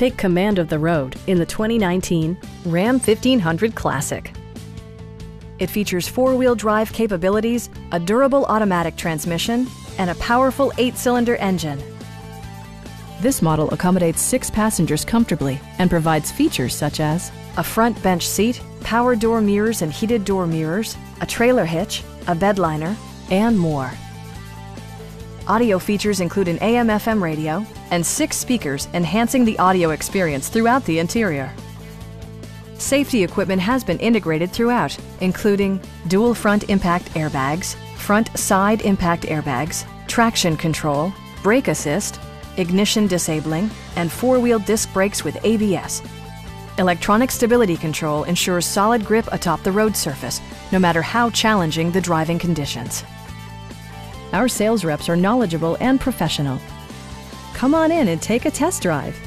Take command of the road in the 2019 Ram 1500 Classic. It features four-wheel drive capabilities, a durable automatic transmission, and a powerful eight-cylinder engine. This model accommodates six passengers comfortably and provides features such as a front bench seat, power door mirrors and heated door mirrors, a trailer hitch, a bed liner, and more. Audio features include an AM FM radio and six speakers enhancing the audio experience throughout the interior. Safety equipment has been integrated throughout, including dual front impact airbags, front side impact airbags, traction control, brake assist, ignition disabling, and four-wheel disc brakes with ABS. Electronic stability control ensures solid grip atop the road surface, no matter how challenging the driving conditions. Our sales reps are knowledgeable and professional. Come on in and take a test drive.